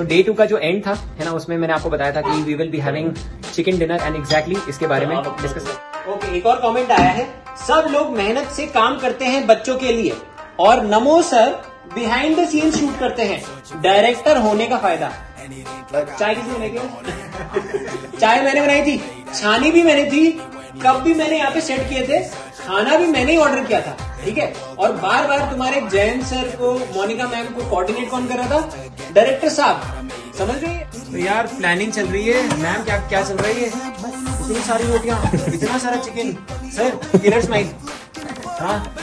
So day to का जो and था, है ना, उसमें मैंने आपको बताया था कि we will be having chicken dinner and exactly इसके बारे में डिस्कस ओके एक और कमेंट आया है। सब लोग मेहनत से काम करते हैं बच्चों के लिए और Namo sir behind the scene shoot करते हैं। डायरेक्टर होने का फ़ायदा। चाय बनाई थी? चाय मैंने बनाई थी। छानी भी मैंने थी। कब भी मैंने यहाँ पे सेट किए थे। खाना भी मैंने ही ऑर्डर किया था। ठीक है? और बार बार तुम्हारे जैन सर को, मोनिका मैम को कोऑर्डिनेट कौन कर रहा था? डायरेक्टर साहब। समझ रहे तो यार प्लानिंग चल रही है। मैम क्या क्या चल रही है? इतनी सारी रोटियाँ, इतना सारा चिकन सर स्माइल हाँ?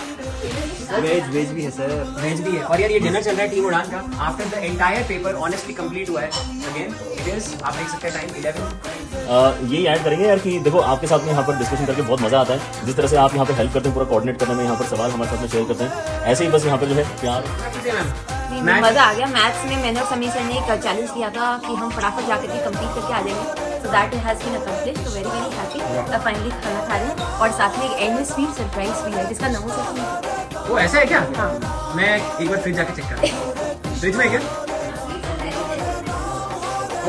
वेज वेज भी है सर। वेज भी है। और यार ये डिनर चल रहा है टीम उड़ान का। After the entire paper honestly complete हुआ है। अगेन इट इज़ आप देख सकते हैं टाइम इलेवन यही ऐड करेंगे यार कि देखो आपके साथ में यहाँ पर डिस्कशन करके बहुत मज़ा आता है। जिस तरह से आप यहाँ पर हेल्प करते हैं पूरा कोऑर्डिनेट करने में यहाँ पर सवाल हमारे साथ में शेयर करते हैं। ऐसे ही बस यहाँ पर जो है प्यार। मज़ा आ गया। मैथ्स में मैंने और समीर सर ने एक चैलेंज किया था कि हम फटाफट जाकर के कंप्लीट करके आ जाएँगे। So that has been accomplish तो वेरी वेरी फाइनली खाना खा रहे हैं और साथ में एक एंड में स्वीट सरप्राइज़ भी है जिसका नमो सर वो ऐसा है क्या? हाँ। मैं एक बार फ्रिज जाके चेक कर फ्रिज में क्या?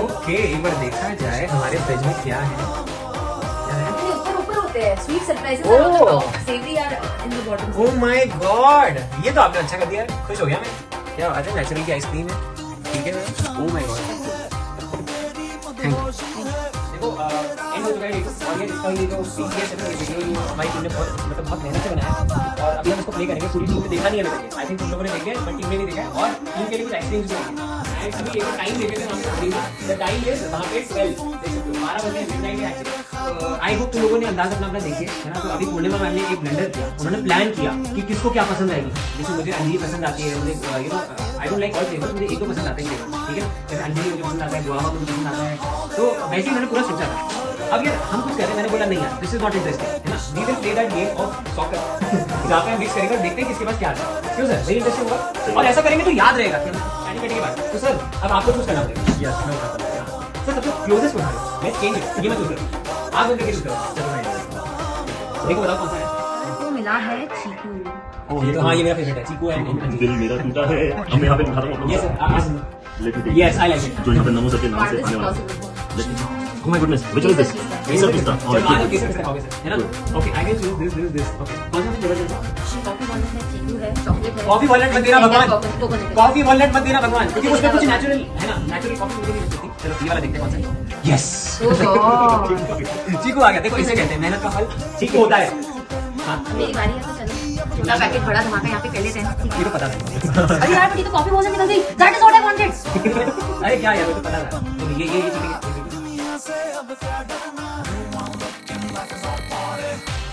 ओके एक बार देखा जाए हमारे फ्रिज में क्या है। ऊपर ऊपर होते हैं। Sweet surprises oh. Savoury are in the bottom oh my god ये तो आपने अच्छा कर दिया। खुश हो गया मैं। क्या बात है? नेचुरल की आइसक्रीम है। ठीक है मैम ओ माय गॉड देखा आई थिंक तुम लोगों ने देखे बट टीम ने नहीं देखा और टीम के लिए कुछ आइसक्रीम्स भी एंड अभी एक टाइम देखे थे हम द टाइम इज़ वहाँ पे 12 देख सकते 12 बजे मिडनाइट एक्चुअली आई होप तुम लोगों ने अंदाज अपना अपना देखिए है ना तो अभी पूर्णिमा मैम ने एक ब्लेंडर किया उन्होंने प्लान किया कि किसको क्या पसंद आएगी जैसे मुझे अंजीर पसंद आती है मुझे you know I don't like all flavours मुझे एक दो पसंद आते हैं ठीक है जैसे अंजीर मुझे पसंद आता है गुआवा मुझे पसंद आता है तो वैसे ही मैंने पूरा सोचा था। अब यार हम कुछ कर रहे हैं मैंने बोला नहीं यार दिस इज़ नॉट इंटरेस्टिंग है ना? We will play that game of soccer जहाँ पे हम मिक्स करेंगे और देखते हैं किसके पास क्या है। क्यों सर वेरी इंटरेस्टिंग होगा और ऐसा करेंगे तो याद रहेगा कि हम के बाद तो सर अब आपको चूज़ करना पड़ेगा। यस मैं सर सबसे क्लोजेस्ट उठा रहे हो। मैं चेंज ये मैं चूज़ करूँ आप उनके चूज़ करो चलो मैं देखो बताओ कौन सा है। मिला है चीकू। ये तो हाँ ये मेरा फेवरेट है। चीकू एंड दिल मेरा टूटा है। हम यहाँ पे दिखा रहा हूँ। लेकिन यस आई लाइक इट जो यहाँ पे नमो सर के नाम से आने वाला है। Oh my goodness, which one is this? केसर पिस्ता. चलो Alright, आगे ठीक किसका किसका खाओगे सर है ना okay I can saw flavour walnut है है है कॉफ़ी वॉलनट मत देना भगवान. कॉफ़ी वॉलनट मत देना भगवान. क्योंकि उसमें कुछ नेचुरल है ना? नेचुरल कॉफ़ी मुझे नहीं मिल सकती चलो ये वाला देखते हैं कौन सा यस चीकू आ गया. देखो इसे कहते हैं मेहनत का फल. चीकू होता है. हाँ. मेरी बारी है तो चलो. छोटा पैकेट बड़ा धमाका यहाँ पे लेते ये तो पता था अरे यार तो कॉफ़ी वॉलनट निकल गई. That is what I wanted अरे क्या यार तो पता था तो ये ये ये चीज़ें से अब क्या डरना?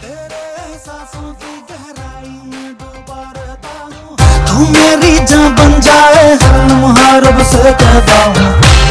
तेरे एहसासों की गहराई में डूबा रहता हूँ तू मेरी जान बन जाए, हर नमहार से कहता हूँ।